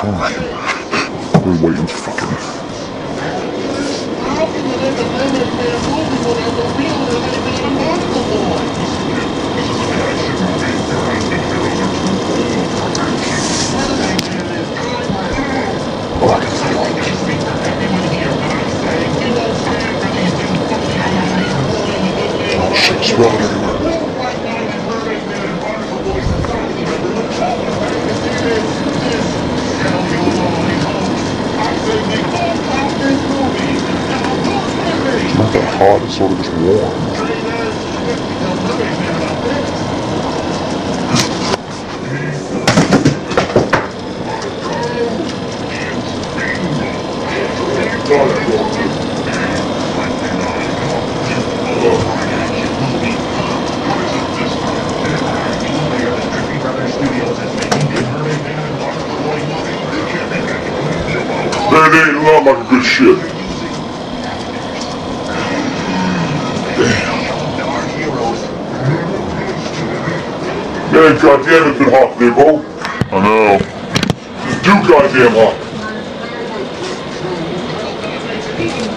time. I've been waiting fucking. Oh, I can it. Oh, shit, smell it everywhere. Not that hot, it's sort of just warm. That ain't not like good shit. Man, goddamn, it's been hot today, Bo. I know. It's too goddamn hot.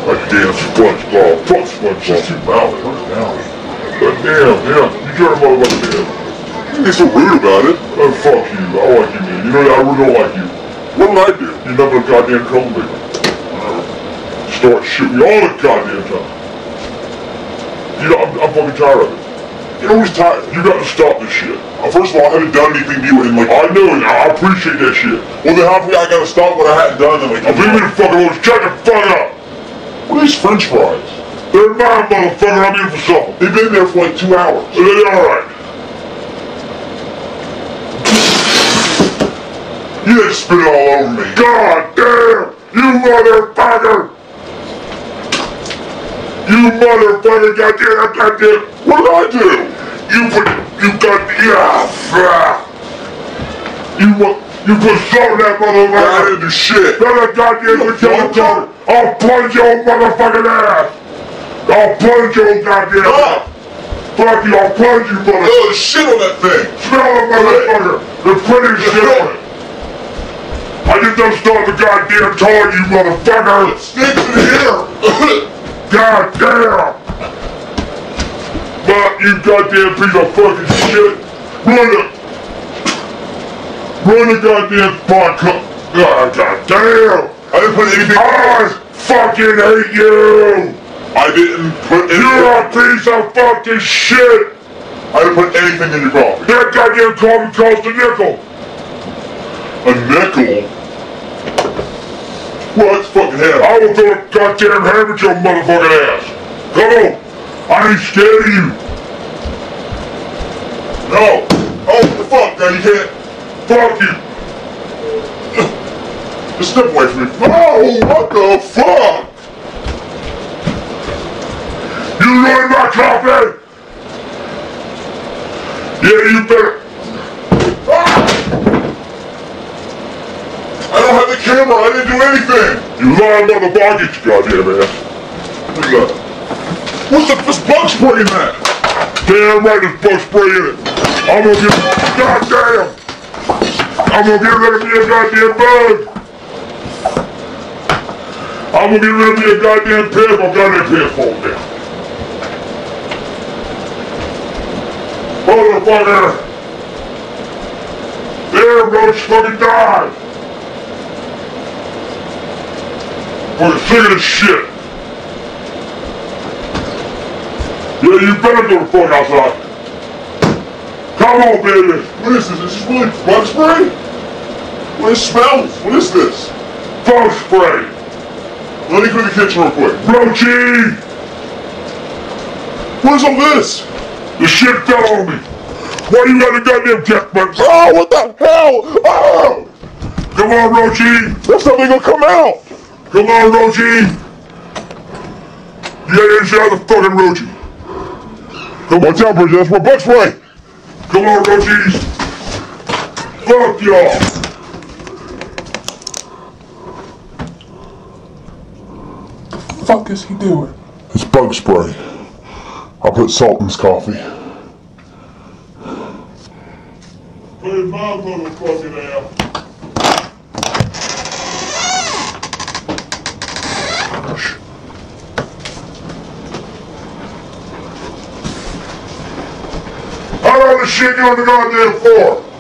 Goddamn SpongeBob. Fuck SpongeBob. Your mouth now. Goddamn, yeah. You turn motherfucker down. You're so rude about it. Oh, fuck you. I like you, man. You know that I really don't like you. What did I do? But a goddamn troublemaker. Start shooting all the goddamn time. You know, I'm, I'm fucking tired of it. Know who's tired? You got to stop this shit. Uh, first of all, I haven't done anything to you and like, I know it, I appreciate that shit. Well then come I gotta stop what I hadn't done and like, I'm leaving the fucking road, shut the fuck up! What are these french fries? They're mine, motherfucker, I'm here for something. They've been there for like two hours. So they're alright. You just spit all over me. God damn! You motherfucker! You motherfucker, goddamn, goddamn. What did I do? You put, you got, yeah, fuck. You, wa- you put in that motherfucker. Didn't do shit. Not a goddamn good job, I'll plunge your motherfucking ass. I'll plunge your goddamn ass. Fuck you, I'll plunge you, motherfucker. Oh, there's shit on that thing. Smell it, motherfucker. The pretty shit on it. I just don't start the goddamn tar, you motherfucker! It stinks in here! God damn! But you goddamn piece of fucking shit! Run it! Run the goddamn vodka! God, God damn! I didn't put anything I fucking hate you! I didn't put anything- You're a piece of fucking shit! I didn't put anything in your coffee. That goddamn coffee cost a nickel! A nickel? Well, that's fucking hell. I will throw a goddamn hammer at your motherfucking ass. Come on. I ain't scared of you. No. Oh, the fuck, now you can't. Fuck you. Just step away from me. Oh, what the fuck? You ruined my coffee! Yeah, you better. Ah! I don't have the camera. I didn't do anything. You lying motherfucker, you goddamn ass. Look at that. What's the this bug spray in that? Damn right, there's bug spray in it. I'm gonna give. Goddamn. I'm gonna get rid of me a goddamn bug. I'm gonna get rid of me a goddamn pimp. I'm goddamn pimp down. Motherfucker. There, roach fucking died. Fucking sick of shit. Yeah, you better go the fuck outside. Come on, baby. What is this? Is this really bug spray? What is smells? What is this? Bug spray. Let me go to the kitchen real quick. Roachy! What is all this? The shit fell on me. Why you got the goddamn death buttons? Oh, what the hell? Oh! Come on, Roachy. That's not gonna come out. Come on, Roachy! Yeah, gotta inside the fucking Roachy! Come on, watch out, Bridget, that's my butt spray! Come on, Roachies! Fuck y'all! fuck is he doing? It's bug spray. I put salt in his coffee. Hey, my motherfucking ass! Shit you on the goddamn floor.